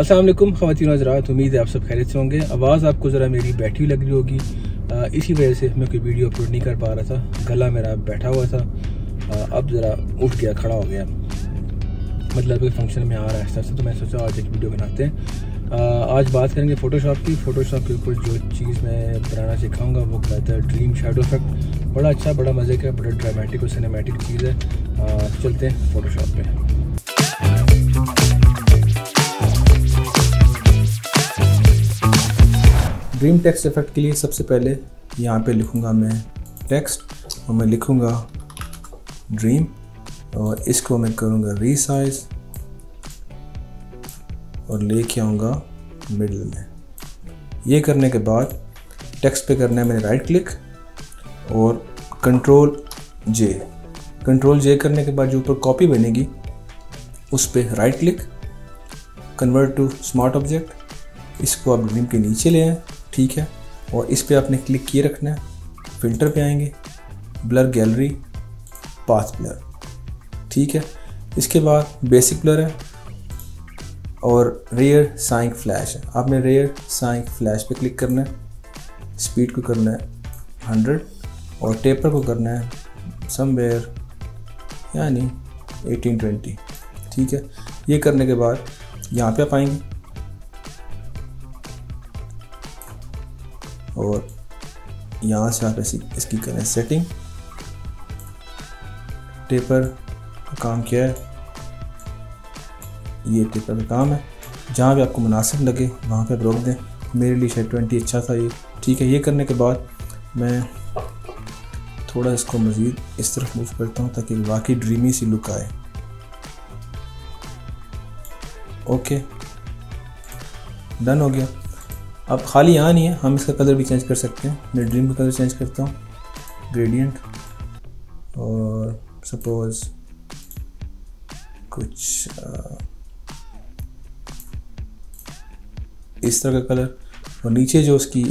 असलम खातिन हजरात उम्मीद है आप सब खैरियत से होंगे। आवाज़ आपको ज़रा मेरी बैठी लग रही होगी। इसी वजह से मैं कोई वीडियो अपलोड नहीं कर पा रहा था। गला मेरा बैठा हुआ था। अब ज़रा उठ गया खड़ा हो गया। मतलब कि फ़ंक्शन में आ रहा है ऐसा तो मैं सोचा आज एक वीडियो बनाते हैं। आज बात करेंगे फ़ोटोशॉप की। फ़ोटोशॉप के ऊपर जो चीज़ मैं बनाना सिखाऊँगा वो कहता है ड्रीम शेडो इफ़ेक्ट बड़ा अच्छा बड़ा मज़े का बड़ा ड्रामेटिक और सिनेमेटिक चीज़ है। आ, चलते हैं फ़ोटोशॉप में ड्रीम टेक्स्ट इफ़ेक्ट के लिए सबसे पहले यहाँ पे लिखूँगा मैं टेक्स्ट और मैं लिखूँगा ड्रीम और इसको मैं करूँगा रीसाइज और लेके आऊँगा मिडल में। ये करने के बाद टेक्स्ट पे करना है मैंने राइट क्लिक और कंट्रोल जे कंट्रोल जे करने के बाद जो ऊपर कॉपी बनेगी, उस पर right click convert to smart object इसको आप ड्रीम के नीचे ले आए। ठीक है? और इस पर आपने क्लिक किए रखना है। फ़िल्टर पे आएँगे। ब्लर गैलरी पाथ ब्लर ठीक है? इसके बाद बेसिक ब्लर है और रेयर साइंक फ्लैश है। आपने रेयर साइंक फ्लैश पे क्लिक करना है। स्पीड को करना है हंड्रेड और टेपर को करना है समवेयर यानी एटीन ट्वेंटी ठीक है? ये करने के बाद यहाँ पे आप आएँगे। और यहाँ से आप ऐसी इसकी करें सेटिंग टेपर काम क्या है? ये टेपर का काम है। जहाँ भी आपको मुनासिब लगे, वहाँ पे रोक दें। मेरे लिए शायद ट्वेंटी अच्छा था ये। ठीक है, ये करने के बाद मैं थोड़ा इसको मज़ीद इस तरफ़ मूव करता हूँ ताकि वाकई ड्रीमी सी लुक आए। ओके डन हो गया। अब खाली यहाँ नहीं है, हम इसका कलर भी चेंज कर सकते हैं। मैं ड्रीम का कलर चेंज करता हूँ। ग्रेडियंट और सपोज़ कुछ इस तरह का कलर और नीचे जो उसकी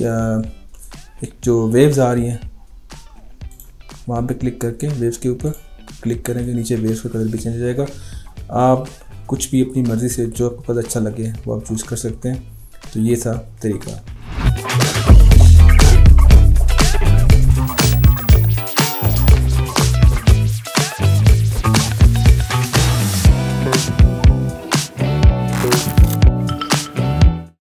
एक जो वेव्स आ रही हैं, वहाँ पे क्लिक करके वेव्स के ऊपर क्लिक करेंगे। नीचे वेव्स का कलर भी चेंज हो जाएगा। आप कुछ भी अपनी मर्ज़ी से जो आपको पता अच्छा लगे, वो आप चूज़ कर सकते हैं। तो ये था तरीका। Thank